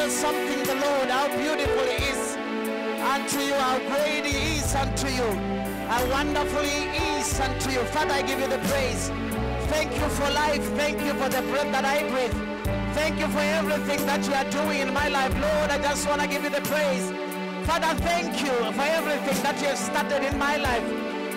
Tell something the Lord how beautiful He is unto you, how great He is unto you, how wonderful He is unto you. Father, I give you the praise. Thank you for life. Thank you for the breath that I breathe. Thank you for everything that you are doing in my life. Lord, I just want to give you the praise. Father, thank you for everything that you have started in my life.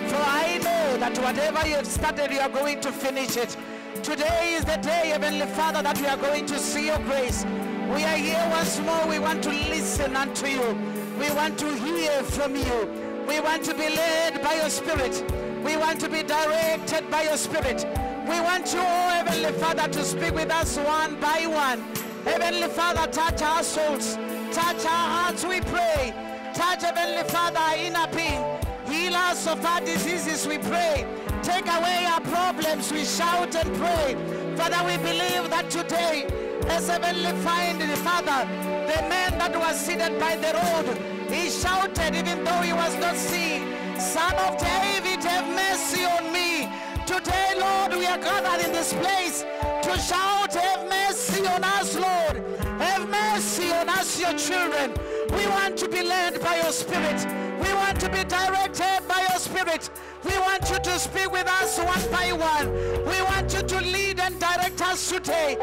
For I know that whatever you have started, you are going to finish it. Today is the day, Heavenly Father, that we are going to see your grace. We are here once more. We want to listen unto you. We want to hear from you. We want to be led by your Spirit. We want to be directed by your Spirit. We want you, oh Heavenly Father, to speak with us one by one. Heavenly Father, touch our souls. Touch our hearts, we pray. Touch, Heavenly Father, our inner being. Heal us of our diseases, we pray. Take away our problems, we shout and pray. Father, we believe that today, as Heavenly Father, the man that was seated by the road, he shouted even though he was not seen, Son of David, have mercy on me. Today, Lord, we are gathered in this place to shout, have mercy on us, Lord. Have mercy on us, your children. We want to be led by your spirit. We want to be directed by your spirit. We want you to speak with us one by one. We want you to lead and direct us today.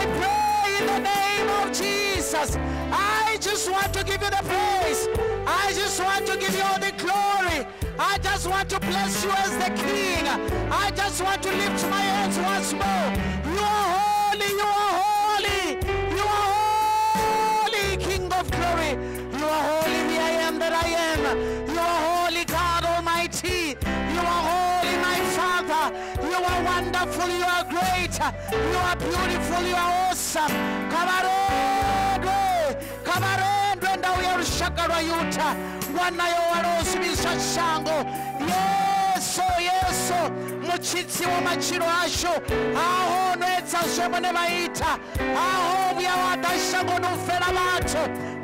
I pray in the name of Jesus. I just want to give you the praise. I just want to give you all the glory. I just want to bless you as the King. I just want to lift my hands once more. You are holy. You are holy. You are wonderful. You are great. You are beautiful. You are awesome. Kabarendwe, kabarendwe ndau ya rushaka rwa yuta oh, mwanayo warosubisha shango yesu yesu muchitsi w'amaciro asho aho netsa shemone bayita aho buya wadashango nufera bato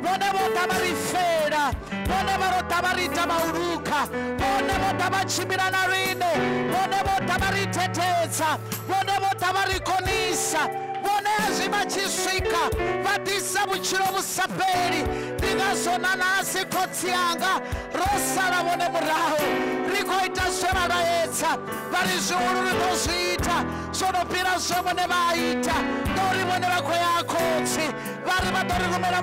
bone bota barifera bone barota barita bauruka bone bota bachimira na rino bone bota baritetetsa bone bota barikonisa bone azibachiswika batisa buchiro busaperi ndingazona nasi kotsi yanga rosala bone muraho zviuru rinozviita zvonopira zvemune vaita ndori vone vakwea vari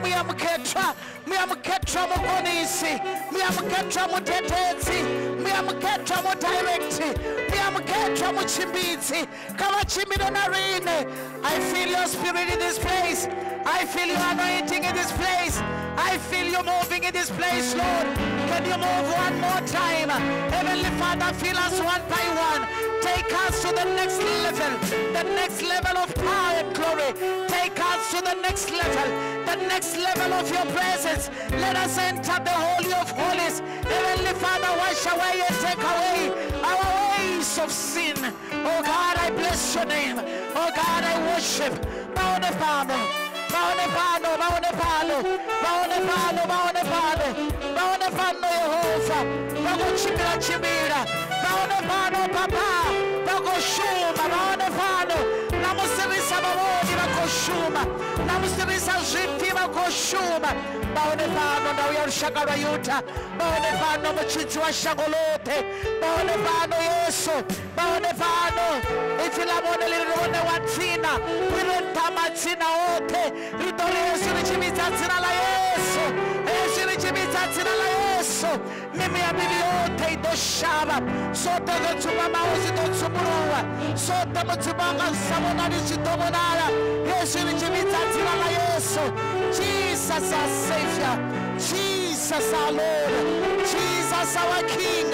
muyamuketwa muyamuketwa mukonisi muyamuketwa mutetetsi muyamuketwa mudirekti muyamuketwa muchimbidzi kavachimbire narine i feel your spirit in this place. I feel your anointing in this place. I feel you moving in this place lord can you move one more time? Heavenly father fill us one by one. Take us to the next level. The next level of power and glory. Take us to the next level. The next level of your presence. Let us enter the holy of holies. Heavenly father wash away and take away our ways of sin. Oh god i bless your name. Oh god i worship. Maone Father maone fano, maone fano, maone fano, maone fano, maone fano, Yehova, pakutchimira chimira, maone fano, papá, pakushuma, maone fano, namusevisa mavoni vakushuma, namusevisa zvipi vakoshuma maone pano ndau ya rushaka rwa yuta maone pano muchitsi wa shango lote maone pano yesu maone pano ifi lavone liri rone wa tsina rirenta matsina ote ritori yesu richimidza dzina la yesu dzina ya miviri yote idoshava sote zotsumba mawo zidotsumbuluwa sote mudzimba angasavonani zvitovonala yesu richimidza dzina la yesu. Jesus our savior. Jesus our lord. Jesus our king.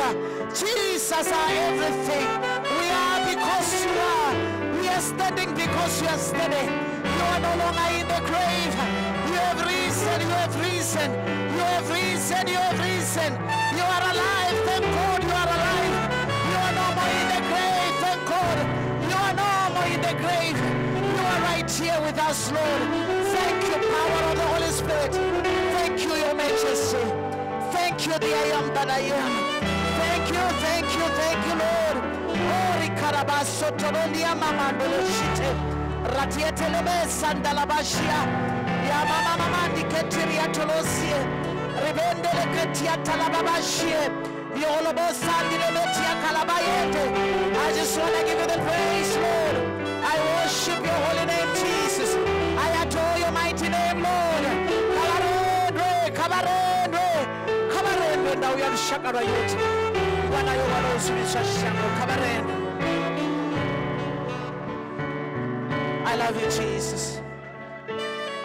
Jesus our everything. We are because you are. We are standing because you are standing. You are no longer in the grave have risen you have risen you have risen you have risen. You are alive thank god you are alive. You are no more in the grave thank god. You are no more in the grave. You are right here with us lord. Thank you power of the holy spirit. Thank you your majesty. Thank you the i am that i am. Thank you thank you thank you lord. Ori karabaso torondi amamandoloshite ratietelemesandalabashia yamama ketiria tolosie I just want to give you the praise Lord. I worship your holy name Jesus. I adore your mighty name Lord. I love you, Jesus.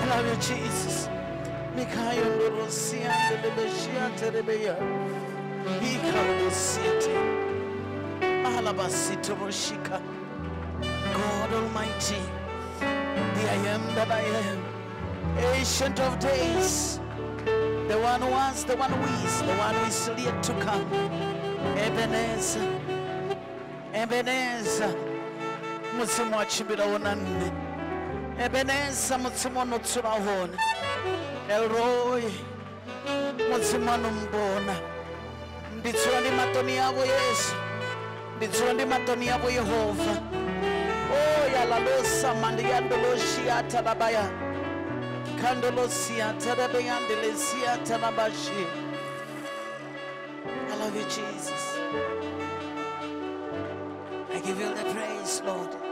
I love you, Jesus. Mikayo. God Almighty. The I am that I am. Ancient of days. The one who was, the one who is, the one who is yet to come. Ebenezer. Ebenezer. Musimu wachimbira onanne. Ebenezer mutsimo nutsura hona. El Roi mutsimo numbona. Nditsura ndi matoni yavo Yesu. Nditsura ndi matoni yavo Yehova. Oh yalalosa mandi yandoloshi atarabaya. Kandolosi atarabe yandelesi atarabashi. I love you, Jesus. I give you the praise, Lord.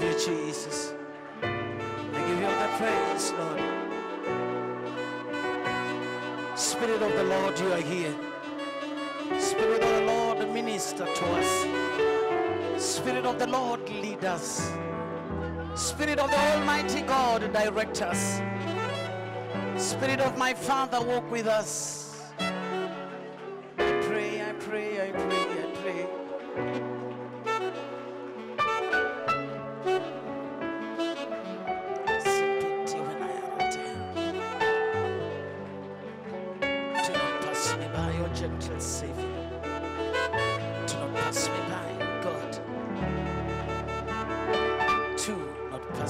Love you, Jesus. I give you all the praise, Lord. Spirit of the Lord, you are here. Spirit of the Lord, minister to us. Spirit of the Lord, lead us. Spirit of the Almighty God, direct us. Spirit of my Father, walk with us. I pray, I pray, I pray, I pray.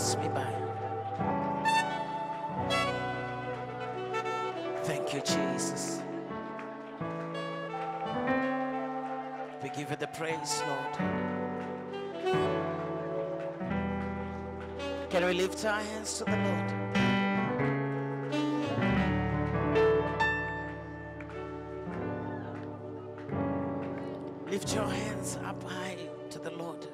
Pass me by. Thank you, Jesus. We give you the praise, Lord. Can we lift our hands to the Lord? Lift your hands up high to the Lord.